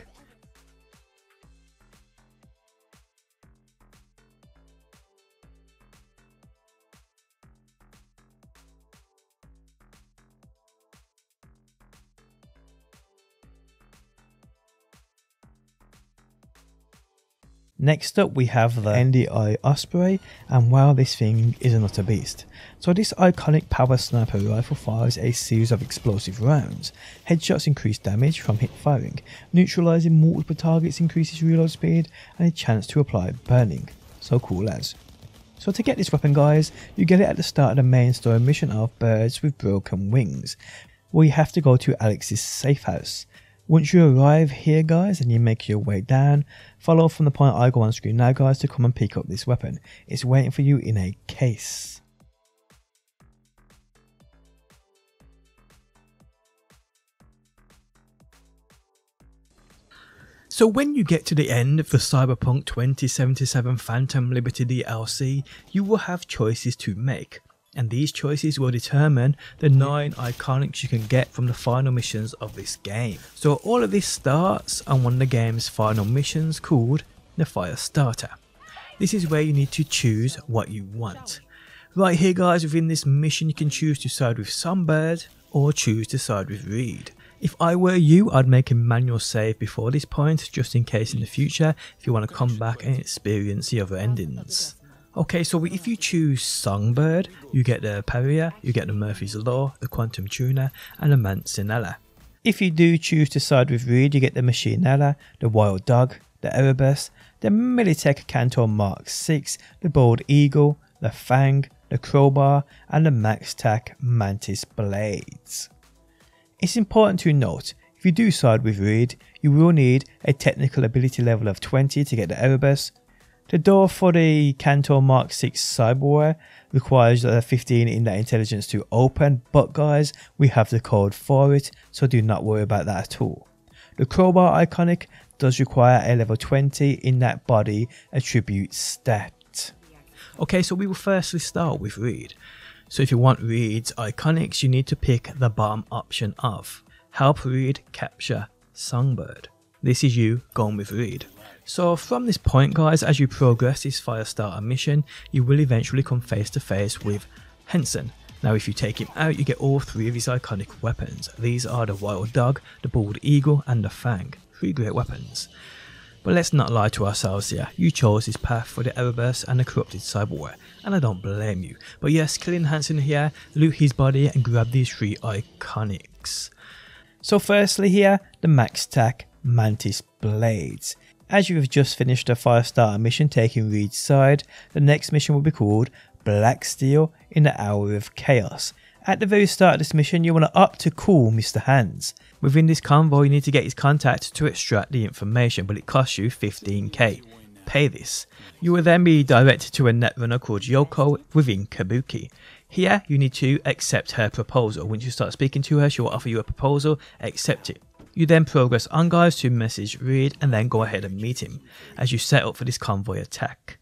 Next up we have the NDI Osprey and wow this thing is an utter beast. So this iconic power sniper rifle fires a series of explosive rounds. Headshots increase damage from hip firing, neutralizing multiple targets increases reload speed and a chance to apply burning. So cool as. So to get this weapon guys, you get it at the start of the main story mission of Birds with Broken Wings, where you have to go to Alex's safe house. Once you arrive here guys and you make your way down, follow from the point I go on screen now guys to come and pick up this weapon. It's waiting for you in a case. So when you get to the end of the Cyberpunk 2077 Phantom Liberty DLC, you will have choices to make and these choices will determine the 9 iconics you can get from the final missions of this game. So all of this starts on one of the game's final missions called the Fire Starter. This is where you need to choose what you want. Right here guys, within this mission you can choose to side with Songbird or choose to side with Reed. If I were you, I'd make a manual save before this point, just in case in the future, if you want to come back and experience the other endings. Okay, so if you choose Songbird, you get the Pariah, you get the Murphy's Law, the Quantum Tuner, and the Mancinella. If you do choose to side with Reed, you get the Machinella, the Wild Dog, the Erebus, the Militech Kantor Mark 6, the Bald Eagle, the Fang, the Crowbar, and the MaxTac Mantis Blades. It's important to note, if you do side with Reed, you will need a technical ability level of 20 to get the Erebus, the door for the Cantor Mark 6 cyberware requires a 15 in that intelligence to open, but guys, we have the code for it, so do not worry about that at all. The crowbar iconic does require a level 20 in that body attribute stat. Okay, so we will firstly start with Reed. So if you want Reed's iconics, you need to pick the bottom option of Help Reed Capture Songbird. This is you going with Reed. So from this point guys, as you progress this Firestarter mission, you will eventually come face to face with Hansen. Now if you take him out, you get all three of his iconic weapons. These are the Wild Dog, the Bald Eagle and the Fang. Three great weapons. But let's not lie to ourselves here, you chose this path for the Erebus and the corrupted cyberware, and I don't blame you. But yes, killing Hansen here, loot his body and grab these three iconics. So firstly here, the MaxTac Mantis Blades. As you have just finished a 5 star mission taking Reed's side, the next mission will be called Black Steel in the Hour of Chaos. At the very start of this mission, you want to up to call Mr. Hands. Within this convoy, you need to get his contact to extract the information, but it costs you 15k. Pay this. You will then be directed to a netrunner called Yoko within Kabuki. Here, you need to accept her proposal. Once you start speaking to her, she will offer you a proposal, accept it. You then progress on guys to message Reed and then go ahead and meet him as you set up for this convoy attack.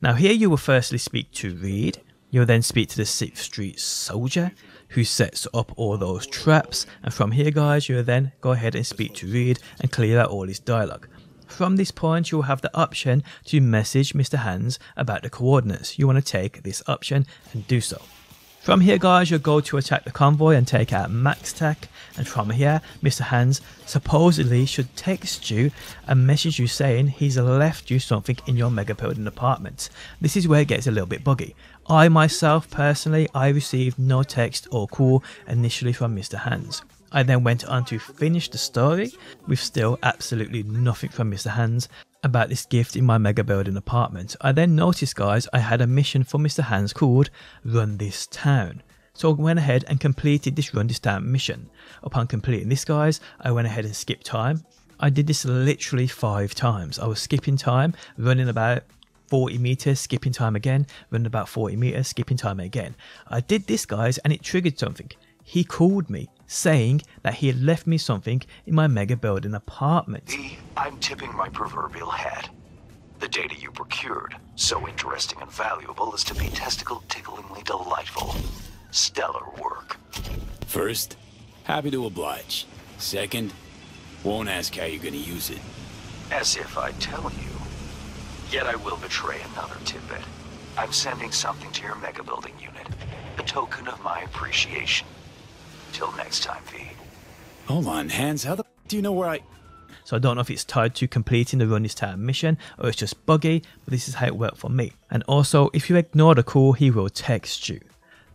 Now here you will firstly speak to Reed, you'll then speak to the 6th Street soldier who sets up all those traps and from here guys you'll then go ahead and speak to Reed and clear out all his dialogue. From this point you will have the option to message Mr. Hands about the coordinates. You want to take this option and do so. From here guys, you'll go to attack the convoy and take out MaxTac, and from here, Mr. Hands supposedly should text you and message you saying he's left you something in your mega building apartment. This is where it gets a little bit buggy. I myself personally, I received no text or call initially from Mr. Hands. I then went on to finish the story with still absolutely nothing from Mr. Hands about this gift in my mega building apartment. I then noticed, guys, I had a mission for Mr. Hands called Run This Town. So I went ahead and completed this Run This Town mission. Upon completing this, guys, I went ahead and skipped time. I did this literally five times. I was skipping time, running about 40 meters, skipping time again, running about 40 meters, skipping time again. I did this, guys, and it triggered something. He called me saying that he had left me something in my mega building apartment. D, I'm tipping my proverbial hat. The data you procured, so interesting and valuable as to be testicle ticklingly delightful. Stellar work. First, happy to oblige. Second, won't ask how you're gonna use it. As if I tell you. Yet I will betray another tidbit. I'm sending something to your mega building unit. A token of my appreciation. Till next time, V. Hold on, Hands, how the do you know where I... So I don't know if it's tied to completing the Run This Town mission or it's just buggy, but this is how it worked for me. And also, if you ignore the call, he will text you.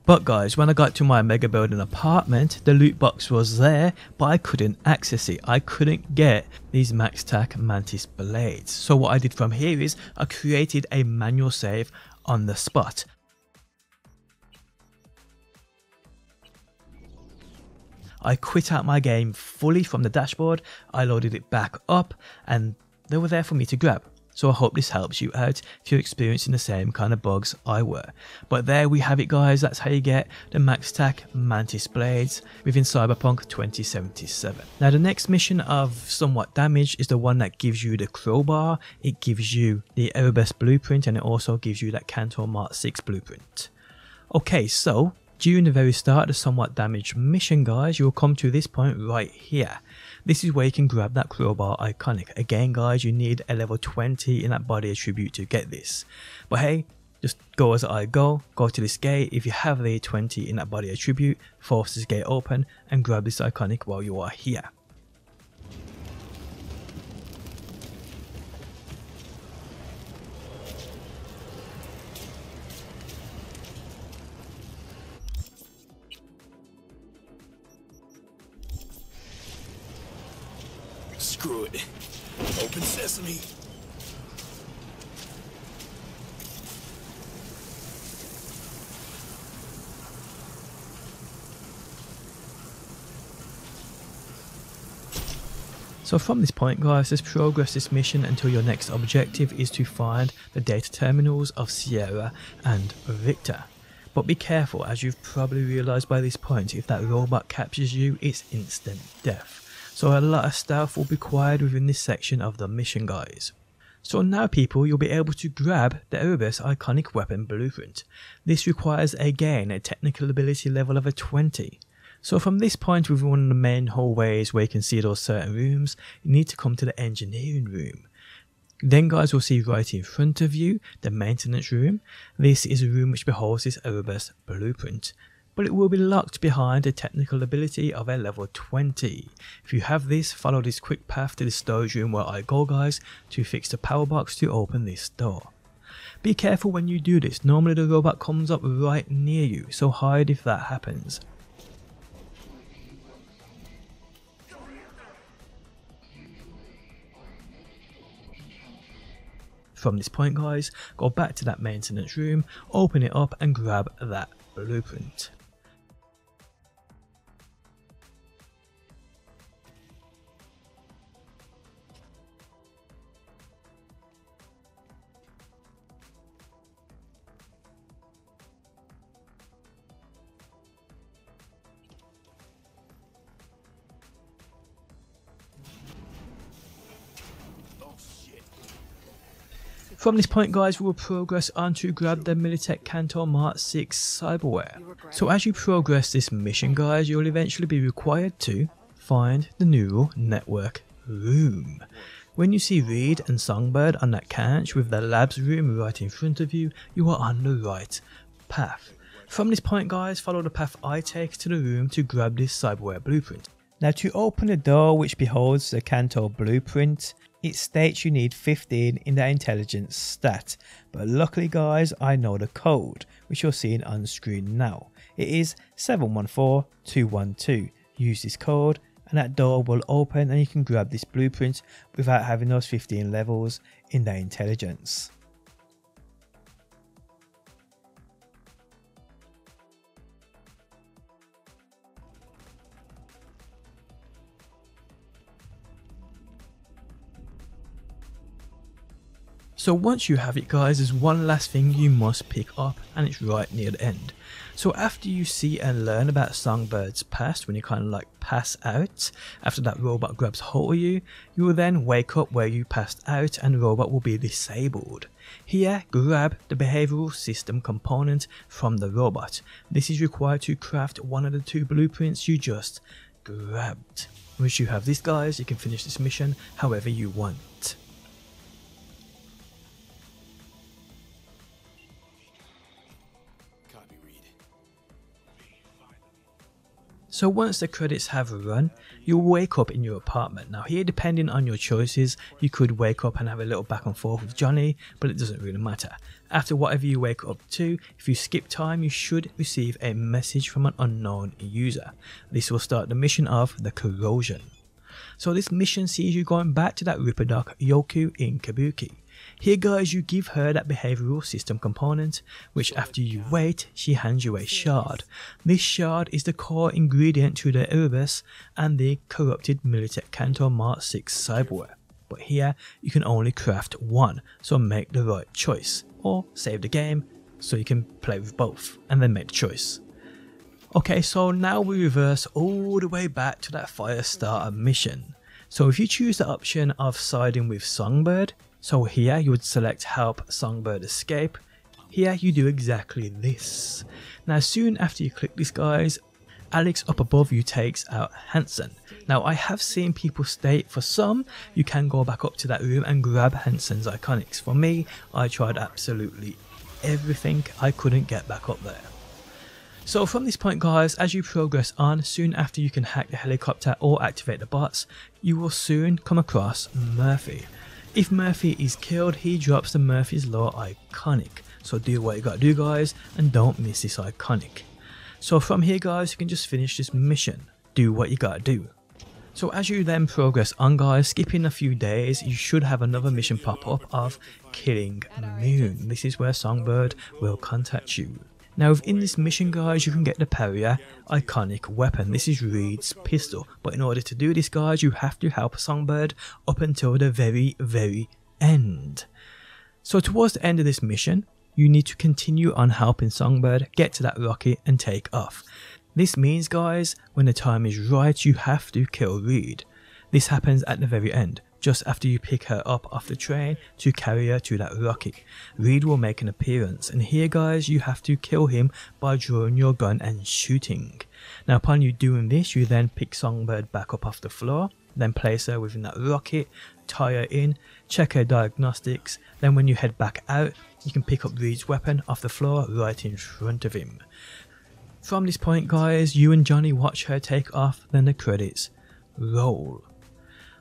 But guys, when I got to my mega building apartment, the loot box was there, but I couldn't access it. I couldn't get these MaxTac Mantis blades. So what I did from here is I created a manual save on the spot. I quit out my game fully from the dashboard, I loaded it back up, and they were there for me to grab. So I hope this helps you out if you're experiencing the same kind of bugs I were. But there we have it guys, that's how you get the Max MaxTac Mantis Blades within Cyberpunk 2077. Now the next mission of Somewhat Damaged is the one that gives you the crowbar, it gives you the Erebus blueprint and it also gives you that Cantor Mark 6 blueprint. Okay, so during the very start of the somewhat damaged mission guys, you'll come to this point right here. This is where you can grab that crowbar iconic. Again guys, you need a level 20 in that body attribute to get this. But hey, just go as I go, go to this gate, if you have the 20 in that body attribute, force this gate open and grab this iconic while you are here. So from this point guys, let's progress this mission until your next objective is to find the data terminals of Sierra and Victor. But be careful as you've probably realised by this point, if that robot captures you, it's instant death. So a lot of stealth will be required within this section of the mission guys. So now people, you'll be able to grab the Erebus iconic weapon blueprint. This requires again a technical ability level of a 20. So from this point within one of the main hallways where you can see those certain rooms, you need to come to the engineering room. Then guys will see right in front of you the maintenance room. This is a room which beholds this Erebus blueprint. But it will be locked behind a technical ability of a level 20. If you have this, follow this quick path to the storage room where I go guys to fix the power box to open this door. Be careful when you do this, normally the robot comes up right near you, so hide if that happens. From this point guys, go back to that maintenance room, open it up and grab that blueprint. From this point guys we will progress on to grab the Militech Cantor Mark 6 cyberware. So as you progress this mission guys you'll eventually be required to find the neural network room. When you see Reed and Songbird on that couch with the labs room right in front of you, you are on the right path. From this point guys, follow the path I take to the room to grab this cyberware blueprint. Now to open the door which beholds the Cantor blueprint, it states you need 15 in the intelligence stat, but luckily guys I know the code which you're seeing on screen now. It is 714212. Use this code and that door will open and you can grab this blueprint without having those 15 levels in the intelligence. So once you have it guys, there's one last thing you must pick up and it's right near the end. So after you see and learn about Songbird's past, when you kind of like pass out, after that robot grabs hold of you, you will then wake up where you passed out and the robot will be disabled. Here, grab the behavioral system component from the robot. This is required to craft one of the two blueprints you just grabbed. Once you have this guys, you can finish this mission however you want. So once the credits have run, you'll wake up in your apartment. Now here depending on your choices, you could wake up and have a little back and forth with Johnny, but it doesn't really matter. After whatever you wake up to, if you skip time, you should receive a message from an unknown user. This will start the mission of the corrosion. So this mission sees you going back to that Ripper Doc Yoku in Kabuki. Here guys you give her that behavioral system component, which after you wait, she hands you a shard. This shard is the core ingredient to the Erebus and the corrupted Militech Cantor Mark 6 cyberware. But here you can only craft one, so make the right choice. Or save the game so you can play with both and then make the choice. Okay, so now we reverse all the way back to that Firestarter mission. So if you choose the option of siding with Songbird, so here you would select help Songbird escape, here you do exactly this. Now soon after you click this guys, Alex up above you takes out Hansen. Now I have seen people state for some you can go back up to that room and grab Hansen's iconics. For me, I tried absolutely everything, I couldn't get back up there. So from this point guys, as you progress on, soon after you can hack the helicopter or activate the bots, you will soon come across Murphy. If Murphy is killed, he drops the Murphy's Law iconic. So do what you gotta do guys, and don't miss this iconic. So from here guys, you can just finish this mission. Do what you gotta do. So as you then progress on guys, skipping a few days, you should have another mission pop up of killing Moon. This is where Songbird will contact you. Now within this mission guys you can get the Perrier iconic weapon, this is Reed's pistol, but in order to do this guys you have to help Songbird up until the very very end. So towards the end of this mission, you need to continue on helping Songbird get to that rocket and take off. This means guys, when the time is right you have to kill Reed. This happens at the very end just after you pick her up off the train to carry her to that rocket. Reed will make an appearance and here guys you have to kill him by drawing your gun and shooting. Now upon you doing this you then pick Songbird back up off the floor, then place her within that rocket, tie her in, check her diagnostics, then when you head back out you can pick up Reed's weapon off the floor right in front of him. From this point guys, you and Johnny watch her take off, then the credits roll.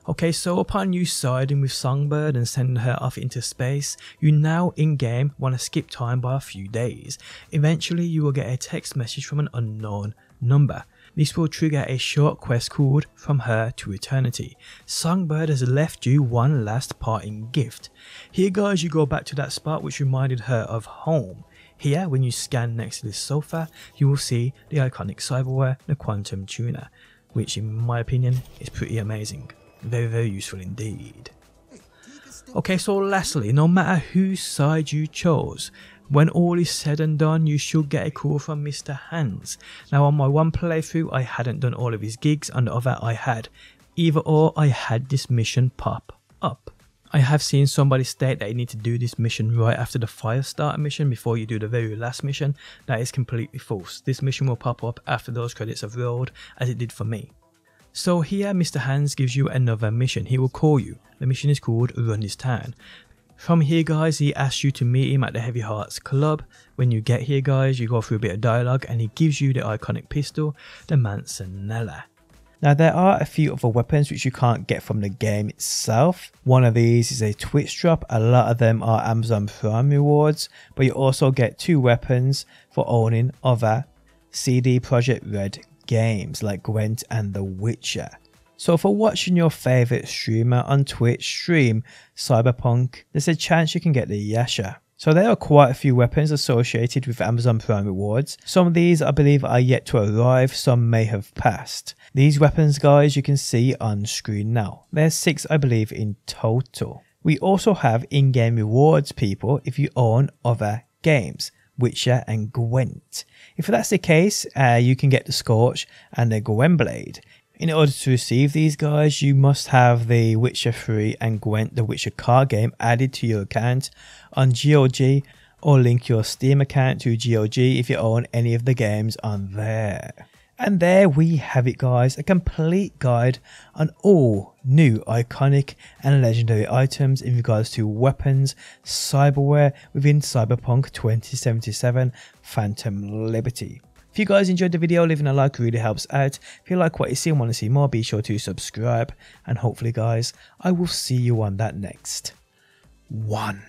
Okay, so upon you siding with Songbird and sending her off into space, you now in-game want to skip time by a few days. Eventually you will get a text message from an unknown number. This will trigger a short quest called From Her to Eternity. Songbird has left you one last parting gift. Here guys you go back to that spot which reminded her of home. Here when you scan next to this sofa you will see the iconic cyberware, the Quantum Tuner, which in my opinion is pretty amazing. Very very useful indeed. Okay, so lastly, no matter whose side you chose, when all is said and done, you should get a call from Mr. Hands. Now, on my one playthrough, I hadn't done all of his gigs, and the other I had. Either or, I had this mission pop up. I have seen somebody state that you need to do this mission right after the fire starter mission before you do the very last mission. That is completely false. This mission will pop up after those credits have rolled, as it did for me. So here Mr. Hands gives you another mission. He will call you. The mission is called Run This Town. From here guys, he asks you to meet him at the Heavy Hearts Club. When you get here guys, you go through a bit of dialogue and he gives you the iconic pistol, the Mancinella. Now there are a few other weapons which you can't get from the game itself. One of these is a Twitch drop, a lot of them are Amazon Prime rewards, but you also get two weapons for owning other CD Projekt Red games like Gwent and The Witcher. So for watching your favourite streamer on Twitch stream Cyberpunk, there's a chance you can get the Yasha. So there are quite a few weapons associated with Amazon Prime rewards. Some of these I believe are yet to arrive, some may have passed. These weapons guys you can see on screen now. There's 6 I believe in total. We also have in-game rewards people if you own other games. Witcher and Gwent. If that's the case, uh, you can get the Scorch and the Gwenblade. In order to receive these guys, you must have the Witcher 3 and Gwent the Witcher card game added to your account on GOG or link your Steam account to GOG if you own any of the games on there. And there we have it guys, a complete guide on all new iconic and legendary items in regards to weapons, cyberware within Cyberpunk 2077 Phantom Liberty. If you guys enjoyed the video, leaving a like really helps out. If you like what you see and want to see more, be sure to subscribe. And hopefully guys, I will see you on that next one.